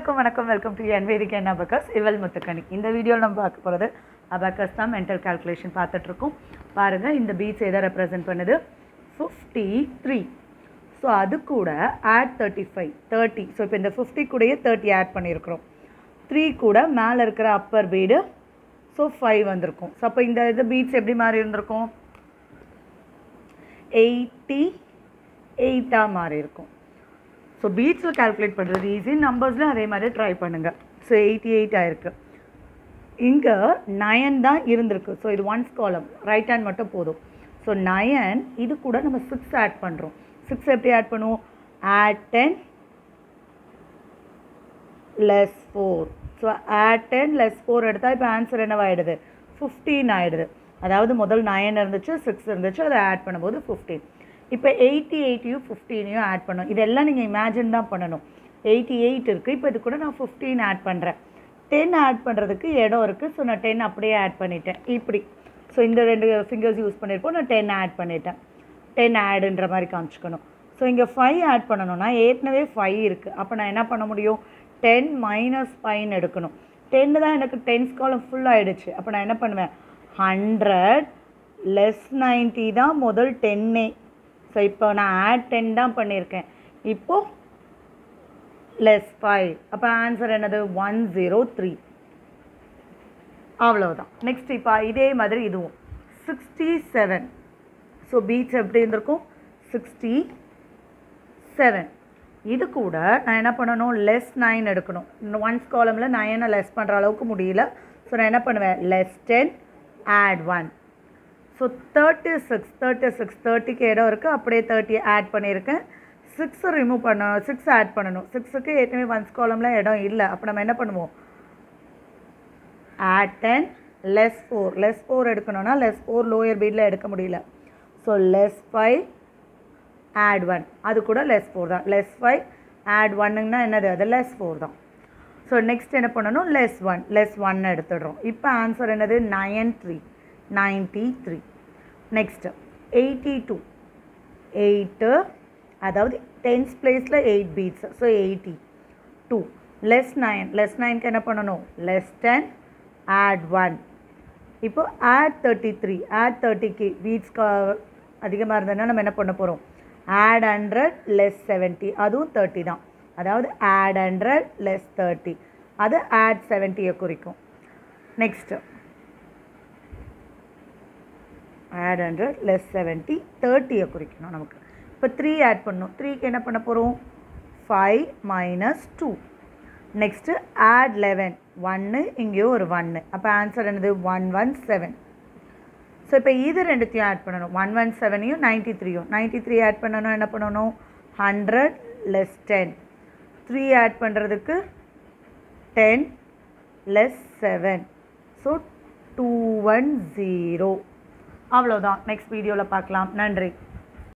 வணக்கம். வணக்கம் welcome to என் வேதிக் என்ன அபக்கஸ் இவல் முத்துக்கணி. இந்த வீடியோவில் நம்ம பார்க்க போகிறது அபக்கஸ் தான் மென்டல் கால்குலேஷன் பார்த்துட்ருக்கோம் பாருங்கள் இந்த பீட்ஸ் எதை ரெப்ரசென்ட் பண்ணுது? ஃபிஃப்டி த்ரீ ஸோ அது கூட add thirty five thirty so இப்போ இந்த ஃபிஃப்டி கூடயே தேர்ட்டி ஆட் பண்ணியிருக்கிறோம். த்ரீ கூட மேலே இருக்கிற அப்பர் பீடு ஸோ ஃபைவ் வந்திருக்கும். ஸோ அப்போ இந்த இது பீட்ஸ் எப்படி மாறி இருந்திருக்கும்? எயிட்டி எயிட்டாக மாறி இருக்கும். ஸோ பீட்ஸில் கால்குலேட் பண்ணுறது ஈஸி நம்பர்ஸில் அதே மாதிரி ட்ரை பண்ணுங்கள் ஸோ எயிட்டி எயிட் ஆயிருக்கு. இங்கே நயன் தான் இருந்திருக்கு. ஸோ இது ஒன்ஸ் காலம் ரைட் ஹேண்ட் மட்டும் போதும். ஸோ நயன் இது கூட நம்ம சிக்ஸ் ஆட் பண்ணுறோம் சிக்ஸ் எப்படி ஆட் பண்ணுவோம்? Add ten less four so add ten less four எடுத்தால் இப்போ ஆன்சர் என்னவாயிடுது? ஃபிஃப்டீன் ஆகிடுது அதாவது முதல் நயன் இருந்துச்சு சிக்ஸ் இருந்துச்சு அதை ஆட் பண்ணும்போது ஃபிஃப்டீன் இப்போ எயிட்டி எயிட்டியும் ஃபிஃப்டீனையும் ஆட் பண்ணணும். இதெல்லாம் நீங்கள் இமேஜின் தான் பண்ணணும். எயிட்டி எயிட் இருக்குது இப்போ இது கூட நான் ஃபிஃப்டீன் ஆட் பண்ணுறேன் டென் ஆட் பண்ணுறதுக்கு இடம் இருக்குது ஸோ நான் டென் அப்படியே ஆட் பண்ணிட்டேன். இப்படி. ஸோ இந்த ரெண்டு ஃபிங்கர்ஸ் யூஸ் பண்ணியிருப்போம் நான் டென் ஆட் பண்ணிட்டேன். டென் ஆடுன்ற மாதிரி காமிச்சிக்கணும். ஸோ இங்கே ஃபைவ் ஆட் பண்ணணும்னா ஏற்கனவே ஃபைவ் இருக்குது அப்போ நான் என்ன பண்ண முடியும்? டென் மைனஸ் ஃபைன் எடுக்கணும். டென்னு தான் எனக்கு டென்ஸ் காலம் ஃபுல் ஆகிடுச்சு அப்போ நான் என்ன பண்ணுவேன்? ஹண்ட்ரட் லெஸ் நைன்ட்டி தான் முதல் டென்னே ஸோ இப்போ நான் ஆட் டென் தான் பண்ணியிருக்கேன் இப்போது லெஸ் ஃபைவ் அப்போ ஆன்சர் என்னது? ஒன் ஜீரோ த்ரீ அவ்வளோதான் நெக்ஸ்ட் இப்போ இதே மாதிரி இதுவும். சிக்ஸ்டி செவன் ஸோ பீச் எப்படி இருந்திருக்கும்? சிக்ஸ்டி செவன் இது கூட நான் என்ன பண்ணணும்? லெஸ் நைன் எடுக்கணும். ஒன்ஸ் காலமில் நைனை லெஸ் பண்ணுற அளவுக்கு முடியல. ஸோ நான் என்ன பண்ணுவேன்? Less ten add one so thirty six thirty six தேர்ட்டிக்கு இடம் இருக்குது அப்படியே தேர்ட்டி ஆட் பண்ணியிருக்கேன். சிக்ஸ் ரிமூவ் பண்ண சிக்ஸ் ஆட் பண்ணணும். சிக்ஸுக்கு ஏற்கனவே ஒன்ஸ் காலமில் இடம் இல்லை. அப்போ நம்ம என்ன பண்ணுவோம்? Add ten less four less four எடுக்கணும்னா லெஸ் ஃபோர் லோயர் பீடில் எடுக்க முடியல. So less five add one அது கூட லெஸ் ஃபோர் தான். லெஸ் ஃபைவ் ஆட் ஒன்னுங்கன்னா என்னது? அது லெஸ் ஃபோர் தான். ஸோ நெக்ஸ்ட் என்ன பண்ணணும்? லெஸ் ஒன் லெஸ் ஒன் எடுத்துடுறோம். இப்போ ஆன்சர் என்னது? Nine three ninety three next eighty two eight அதாவது டென்ஸ் பிளேஸில் eight beads so eighty two less nine less நைன்க்கு என்ன பண்ணணும்? லெஸ் டென் ஆட் ஒன் இப்போ ஆட் தேர்ட்டி த்ரீ ஆட் தேர்ட்டிக்கு பீட்ஸ்க்கு அதிகமாக இருந்ததுன்னா நம்ம என்ன பண்ண போகிறோம் ஆட் ஹண்ட்ரட் லெஸ் செவன்ட்டி அதுவும் தேர்ட்டி தான். அதாவது ஆட் ஹண்ட்ரட் லெஸ் தேர்ட்டி அது ஆட் செவன்ட்டியை குறிக்கும். Next add hundred less seventy தேர்ட்டியை குறிக்கணும் நமக்கு. இப்போ த்ரீ ஆட் பண்ணணும். த்ரீக்கு என்ன பண்ண போகிறோம் five minus two next add eleven ஒன்று இங்கேயோ ஒரு ஒன்று அப்போ ஆன்சர் என்னது? ஒன் ஒன் செவன் ஸோ இப்போ இது ரெண்டுத்தையும் ஆட் பண்ணணும். ஒன் ஒன் செவனையும் நைன்ட்டி த்ரீயும் நைன்ட்டி த்ரீ ஆட் பண்ணணும் என்ன பண்ணணும்? Hundred less ten three add பண்ணுறதுக்கு ten less seven so two one zero அவ்வளோதான் நெக்ஸ்ட் வீடியோவில் பார்க்கலாம். நன்றி.